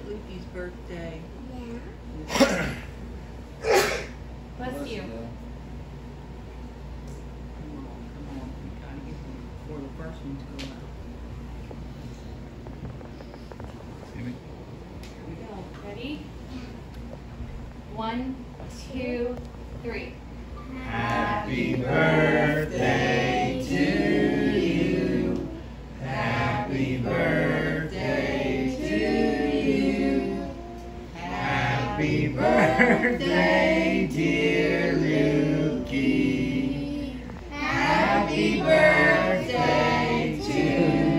Ricky's birthday. Yeah. Bless you. Come on, come on. We gotta get before the first one to go out. Here we go. Ready? One, two, three. Happy birthday Happy birthday, dear Lukey. Happy birthday to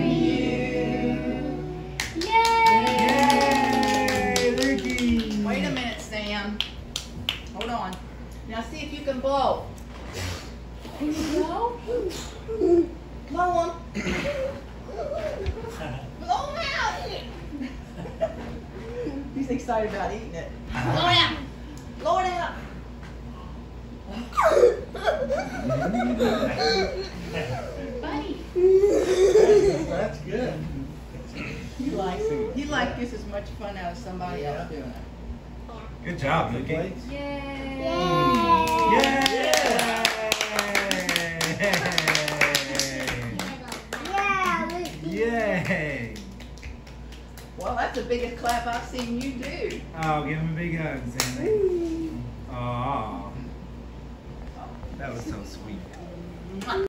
you. Yay! Yay, Lukey. Wait a minute, Sam. Hold on. Now see if you can blow. Can you go? Blow them. blow them out. He's excited about eating it. Blow it out. Blow it out. Buddy. That's good. You like you like this as much fun out as somebody else doing it. Good job, Lukey. Yay! Yay! Yay! Yeah, Yay! Well, that's the biggest clap I've seen you do. Oh, give him a big hug, Sammy. Aw. Oh. That was so sweet.